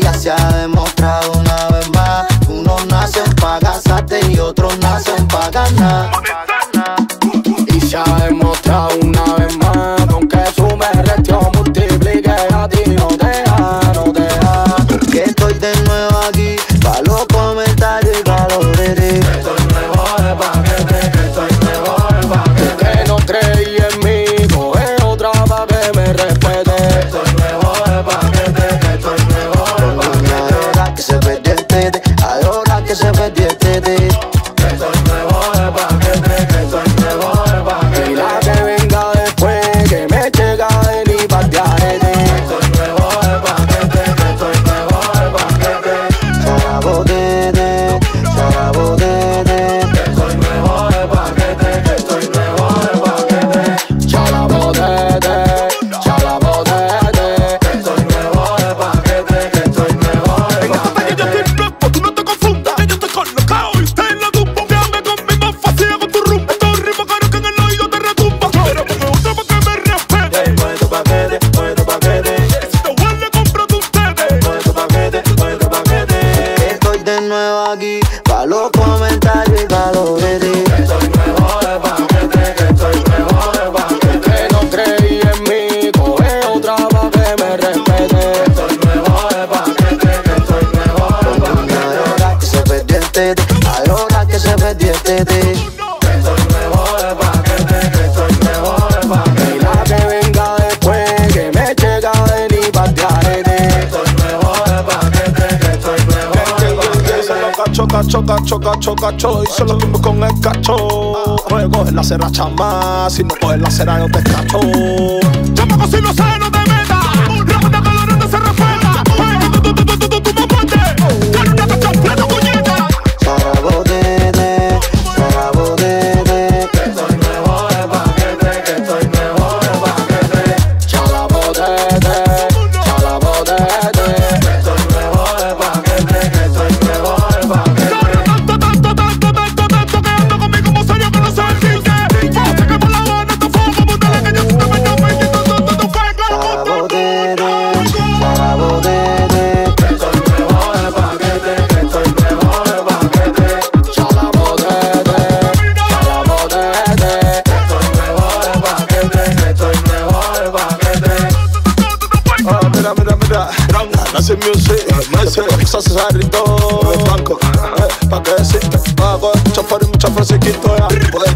Ya se ha demostrado una vez más. Unos nacen pa' casarte y otros nacen pa' ganar. Ahora que se perdió el tete. Y la que venga después Que me llega de ni patearete Cacho, cacho, cacho, cacho, cacho. Hice lo mismo con el cacho. Me coges la cera chama. Si no coges la cera, yo te cacho. Chamaco, si no sabes, no te metas. Que la ronda se respeta. Nace music, nace cosas se ritmo. Banco, pa' que decirte, pago, mucha fuera y mucha frasquito ya. Pues cacho,